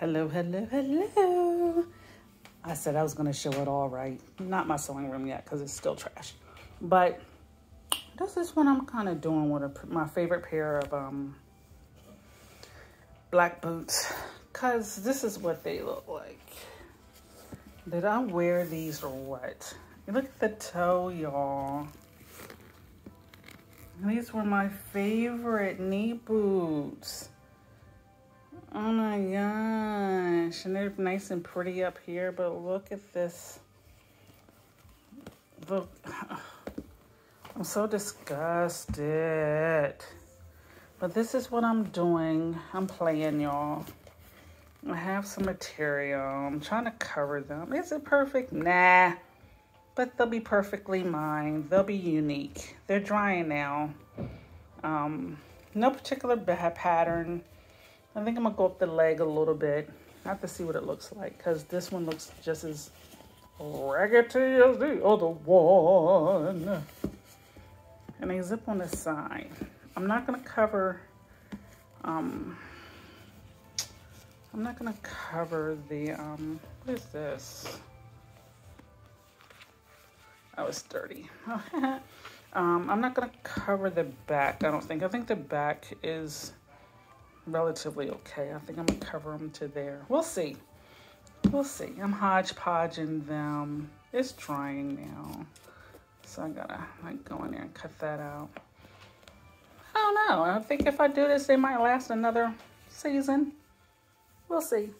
Hello, hello, hello. I said I was going to show it all right. Not my sewing room yet because it's still trash. But this is what I'm kind of doing with a, my favorite pair of um, black boots. Because this is what they look like. Did I wear these or what? Look at the toe, y'all. These were my favorite knee boots. Oh my gosh. And they're nice and pretty up here, but look at this. Look. I'm so disgusted. But this is what I'm doing. I'm playing, y'all. I have some material. I'm trying to cover them. Is it perfect? Nah. But they'll be perfectly mine. They'll be unique. They're drying now. Um, no particular pattern. I think I'm gonna go up the leg a little bit. I have to see what it looks like because this one looks just as raggedy as the other one. And a zip on the side. I'm not gonna cover, um, I'm not gonna cover the, um, what is this? Oh, it's dirty. um, I'm not gonna cover the back, I don't think. I think the back is relatively okay. I think I'm gonna cover them to there. We'll see. We'll see. I'm Mod Podging them. It's drying now. So I gotta like go in there and cut that out. I don't know. I think if I do this, they might last another season. We'll see.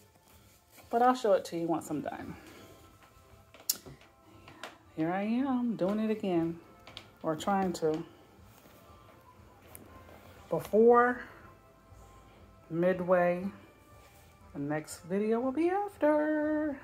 But I'll show it to you once I'm done. Here I am doing it again. Or trying to. Before midway. The next video will be after.